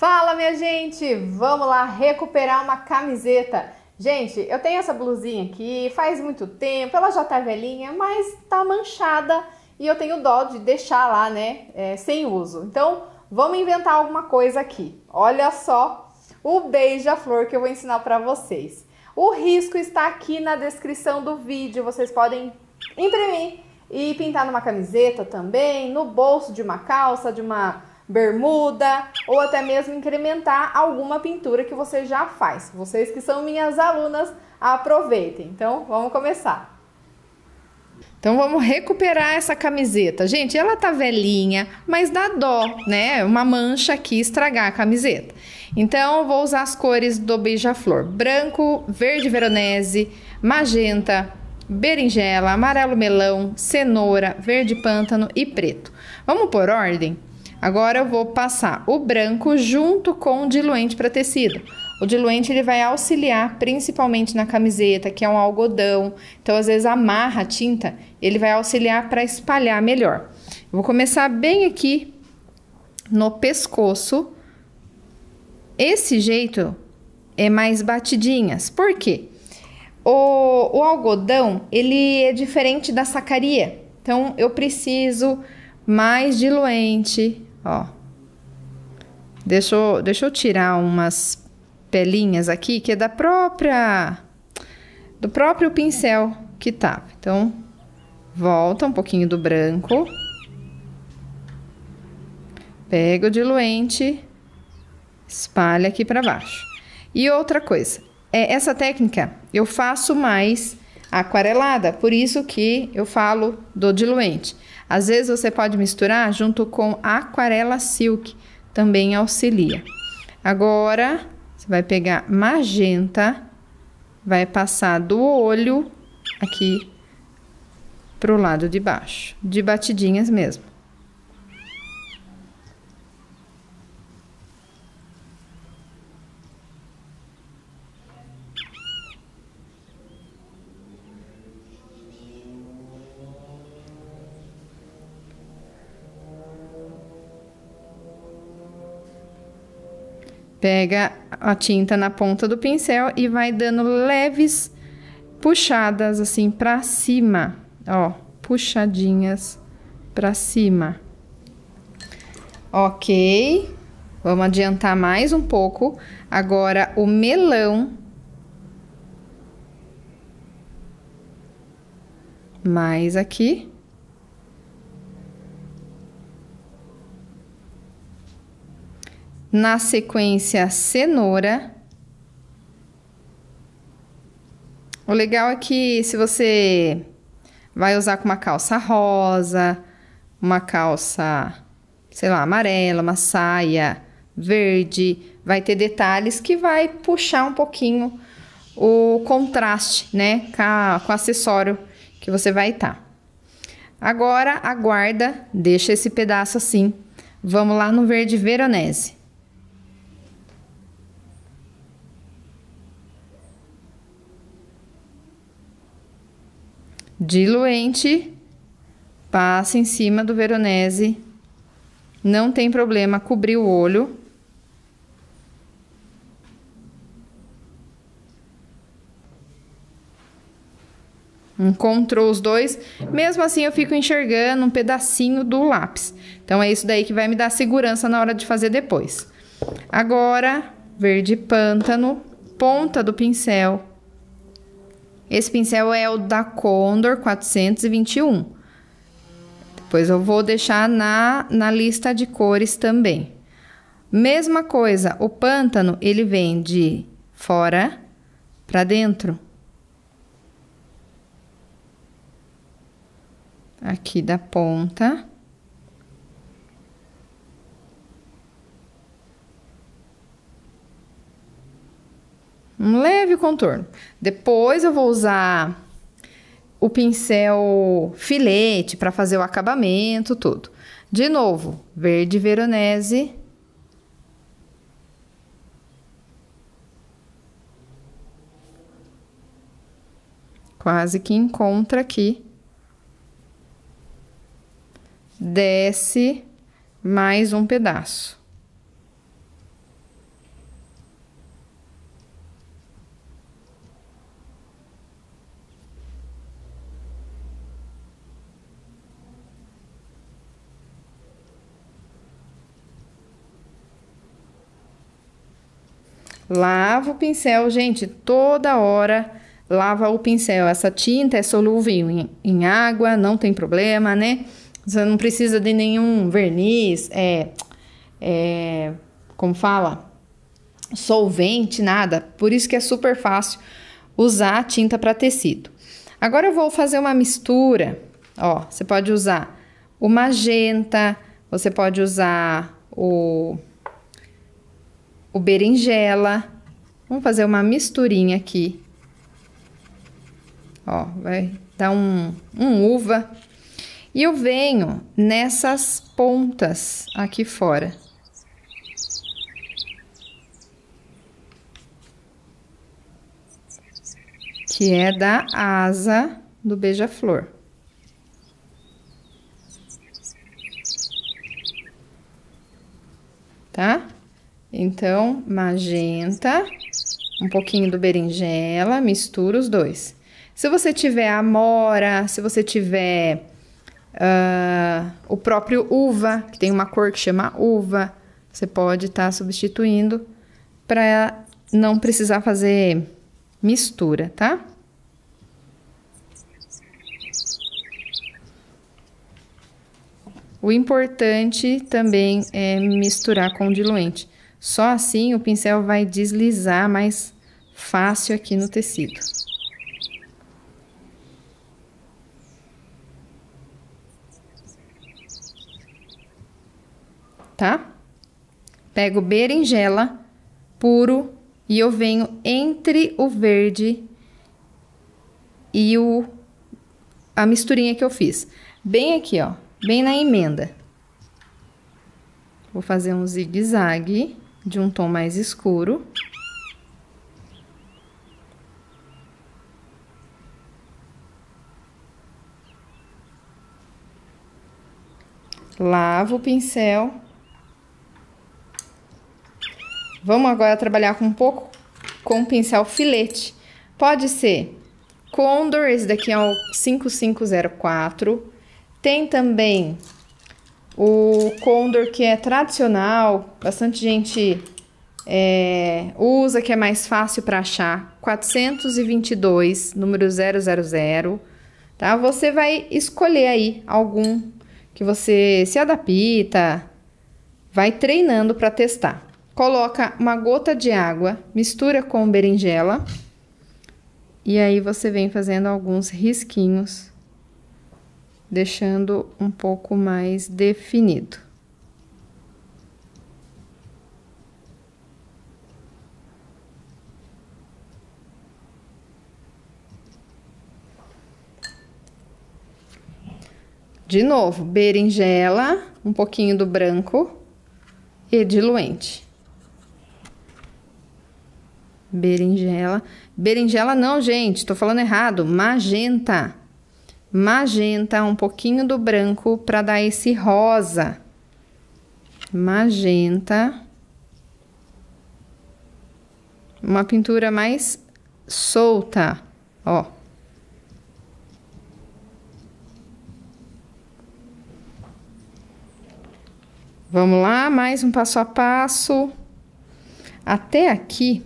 Fala, minha gente! Vamos lá recuperar uma camiseta. Gente, eu tenho essa blusinha aqui, faz muito tempo, ela já tá velhinha, mas tá manchada e eu tenho dó de deixar lá, né, é, sem uso. Então, vamos inventar alguma coisa aqui. Olha só o beija-flor que eu vou ensinar para vocês. O risco está aqui na descrição do vídeo, vocês podem imprimir e pintar numa camiseta também, no bolso de uma calça, de uma bermuda ou até mesmo incrementar alguma pintura que você já faz. Vocês que são minhas alunas, aproveitem. Então, vamos começar. Então vamos recuperar essa camiseta. Gente, ela tá velhinha, mas dá dó, né? Uma mancha aqui estragar a camiseta. Então vou usar as cores do beija-flor: branco, verde veronese, magenta, berinjela, amarelo melão, cenoura, verde pântano e preto. Vamos por ordem? Agora eu vou passar o branco junto com o diluente para tecido. O diluente ele vai auxiliar principalmente na camiseta, que é um algodão. Então, às vezes, amarra a tinta, ele vai auxiliar para espalhar melhor. Eu vou começar bem aqui no pescoço. Esse jeito é mais batidinhas. Por quê? O, o algodão, ele é diferente da sacaria. Então, eu preciso mais diluente, Ó. Deixa eu, deixa eu tirar umas pelinhas aqui que é da própria do próprio pincel que tava. Então, volta um pouquinho do branco. Pega o diluente, espalha aqui para baixo. E outra coisa, é essa técnica eu faço mais aquarelada, por isso que eu falo do diluente. Às vezes você pode misturar junto com aquarela silk, também auxilia. Agora, você vai pegar magenta, vai passar do olho aqui pro lado de baixo, de batidinhas mesmo. Pega a tinta na ponta do pincel e vai dando leves puxadas assim para cima, ó, puxadinhas para cima. Ok, vamos adiantar mais um pouco. Agora o melão. Mais aqui. Na sequência, cenoura. O legal é que se você vai usar com uma calça rosa, uma calça, sei lá, amarela, uma saia verde, vai ter detalhes que vai puxar um pouquinho o contraste, né, com, a, com o acessório que você vai estar. Tá. Agora, aguarda, deixa esse pedaço assim. Vamos lá no verde veronese. Diluente, passa em cima do veronese. Não tem problema cobrir o olho. Encontrou os dois, mesmo assim eu fico enxergando um pedacinho do lápis. Então é isso daí que vai me dar segurança na hora de fazer depois. Agora, verde pântano, ponta do pincel esse pincel é o da Condor 421. Depois eu vou deixar na, na lista de cores também. Mesma coisa, o pântano, ele vem de fora para dentro. Aqui da ponta. Um leve contorno. Depois eu vou usar o pincel filete para fazer o acabamento, tudo. De novo, verde veronese. Quase que encontra aqui. Desce mais um pedaço. Lava o pincel, gente, toda hora lava o pincel. Essa tinta é solúvel em, em água, não tem problema, né? Você não precisa de nenhum verniz, é, é, como fala, solvente, nada. Por isso que é super fácil usar tinta para tecido. Agora eu vou fazer uma mistura. Ó, você pode usar o magenta, você pode usar o o berinjela. Vamos fazer uma misturinha aqui. Ó, vai dar um, um uva. E eu venho nessas pontas aqui fora. Que é da asa do beija-flor. Tá? Então, magenta, um pouquinho do berinjela, mistura os dois. Se você tiver amora, se você tiver uh, o próprio uva, que tem uma cor que chama uva, você pode estar tá substituindo para não precisar fazer mistura, tá? O importante também é misturar com diluente. Só assim o pincel vai deslizar mais fácil aqui no tecido. Tá? Pego berinjela puro e eu venho entre o verde e o a misturinha que eu fiz. Bem aqui, ó, bem na emenda. Vou fazer um zigue-zague de um tom mais escuro. Lavo o pincel. Vamos agora trabalhar com um pouco com o pincel filete. Pode ser Condor, esse daqui é o 5504. Tem também o Condor, que é tradicional, bastante gente é, usa, que é mais fácil para achar. 422, número 000, tá? Você vai escolher aí algum que você se adapta, vai treinando para testar. Coloca uma gota de água, mistura com berinjela e aí você vem fazendo alguns risquinhos deixando um pouco mais definido. De novo, berinjela, um pouquinho do branco e diluente. Berinjela. Berinjela não, gente, tô falando errado. Magenta magenta, um pouquinho do branco para dar esse rosa. Magenta. Uma pintura mais solta, ó. Vamos lá, mais um passo a passo. Até aqui,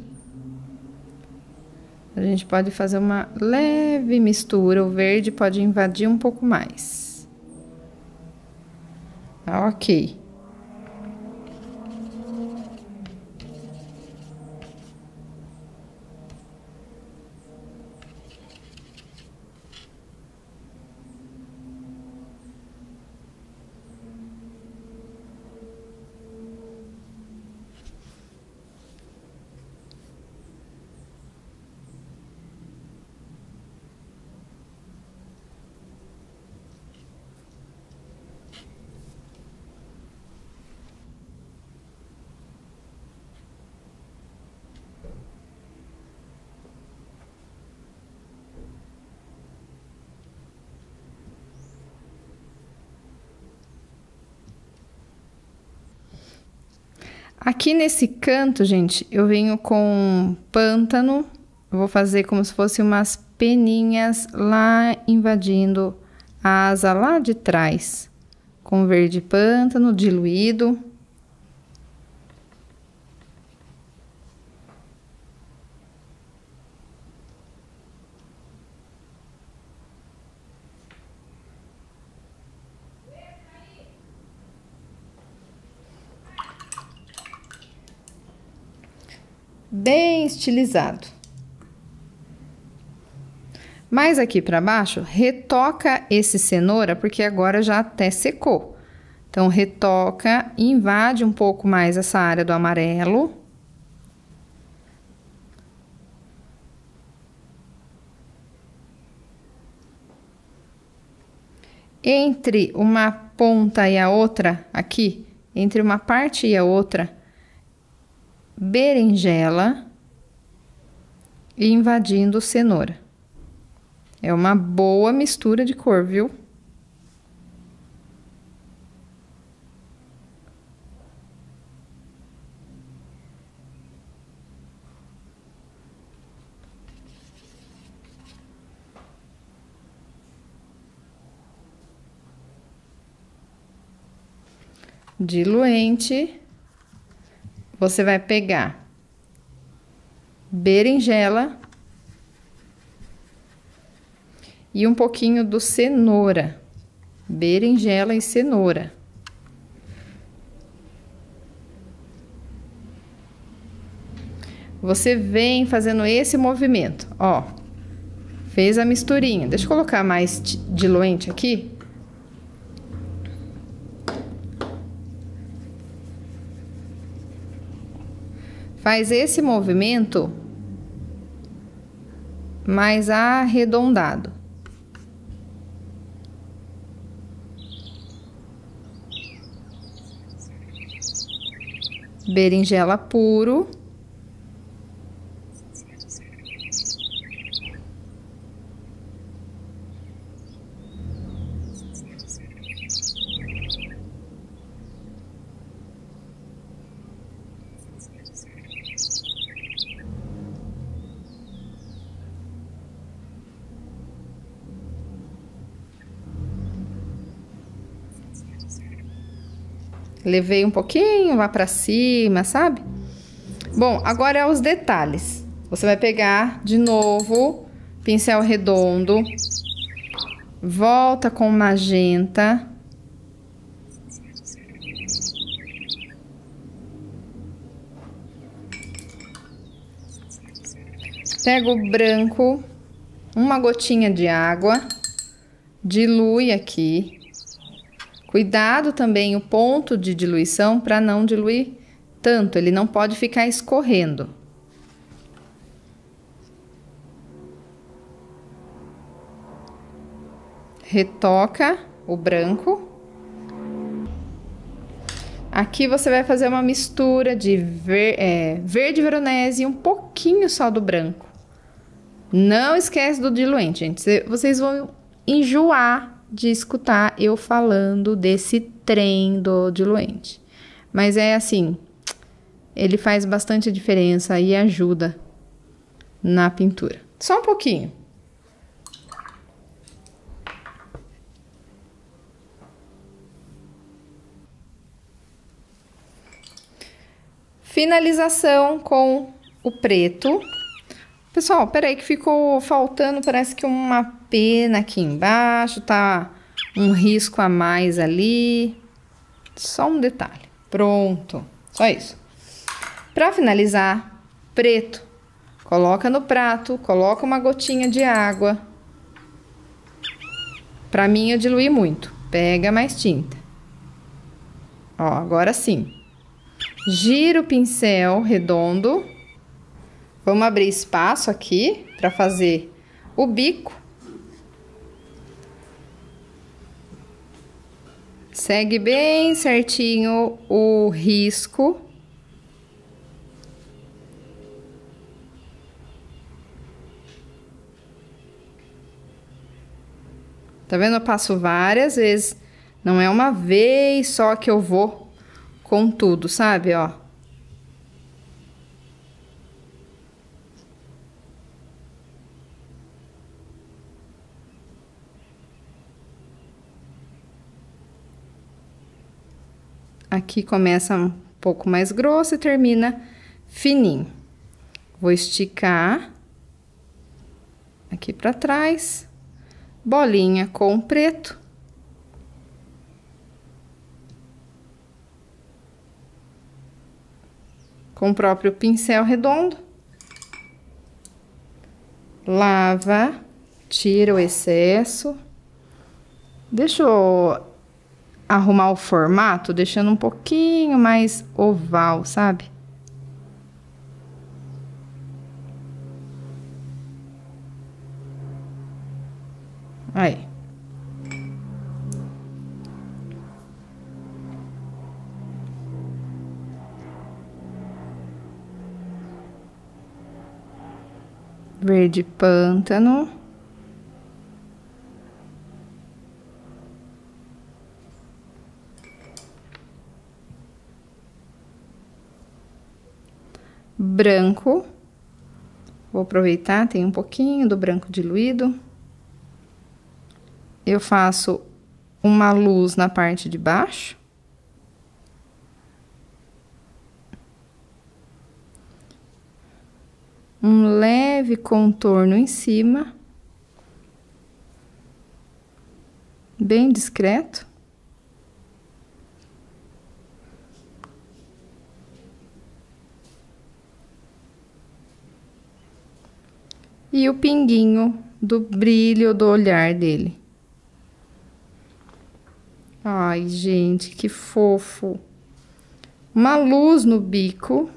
a gente pode fazer uma leve mistura, o verde pode invadir um pouco mais. Ok. Aqui nesse canto, gente, eu venho com pântano. Eu vou fazer como se fosse umas peninhas lá invadindo a asa lá de trás. Com verde pântano diluído. Bem estilizado. Mais aqui para baixo, retoca esse cenoura, porque agora já até secou. Então, retoca, invade um pouco mais essa área do amarelo. Entre uma ponta e a outra, aqui, entre uma parte e a outra, berinjela e invadindo cenoura. É uma boa mistura de cor, viu? diluente, você vai pegar berinjela e um pouquinho do cenoura, berinjela e cenoura. Você vem fazendo esse movimento, ó. Fez a misturinha. Deixa eu colocar mais diluente aqui. Faz esse movimento mais arredondado. Berinjela puro. Levei um pouquinho lá para cima, sabe? Bom, agora é os detalhes. Você vai pegar de novo pincel redondo, volta com magenta. Pega o branco, uma gotinha de água, dilui aqui. Cuidado também o ponto de diluição para não diluir tanto, ele não pode ficar escorrendo. Retoca o branco. Aqui você vai fazer uma mistura de ver, é, verde veronese e um pouquinho só do branco. Não esquece do diluente, gente. Vocês vão enjoar de escutar eu falando desse trem do diluente. Mas é assim, ele faz bastante diferença e ajuda na pintura. Só um pouquinho. Finalização com o preto. Pessoal, peraí que ficou faltando, parece que uma pena aqui embaixo, tá um risco a mais ali. Só um detalhe. Pronto, só isso. Para finalizar, preto. Coloca no prato, coloca uma gotinha de água. Para mim eu diluí muito. Pega mais tinta. Ó, agora sim. Gira o pincel redondo Vamos abrir espaço aqui para fazer o bico. Segue bem certinho o risco. Tá vendo? Eu passo várias vezes. Não é uma vez só que eu vou com tudo, sabe? Ó. Aqui começa um pouco mais grosso e termina fininho. Vou esticar aqui para trás, bolinha com preto. com o próprio pincel redondo. Lava, tira o excesso. Deixa eu arrumar o formato, deixando um pouquinho mais oval, sabe? Aí. Verde pântano. Branco. Vou aproveitar, tem um pouquinho do branco diluído eu faço uma luz na parte de baixo. Um leve contorno em cima. Bem discreto. E o pinguinho do brilho do olhar dele. Ai, gente, que fofo. Uma luz no bico.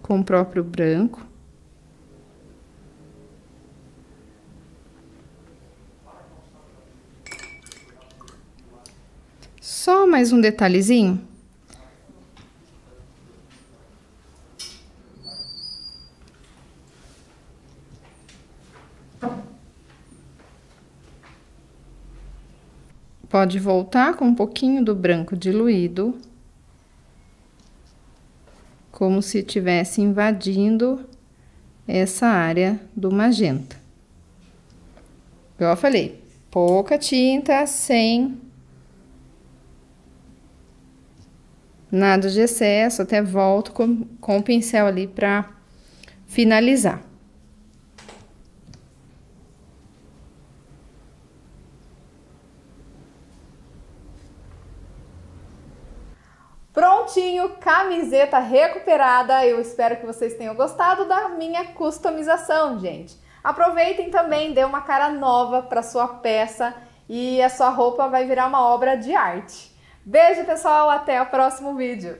Com o próprio branco. Só mais um detalhezinho. Pode voltar com um pouquinho do branco diluído, como se estivesse invadindo essa área do magenta. Igual eu falei, pouca tinta, sem nada de excesso, até volto com, com o pincel ali para finalizar. Camiseta recuperada. Eu espero que vocês tenham gostado da minha customização, gente. Aproveitem também, dê uma cara nova para sua peça e a sua roupa vai virar uma obra de arte. Beijo, pessoal, até o próximo vídeo.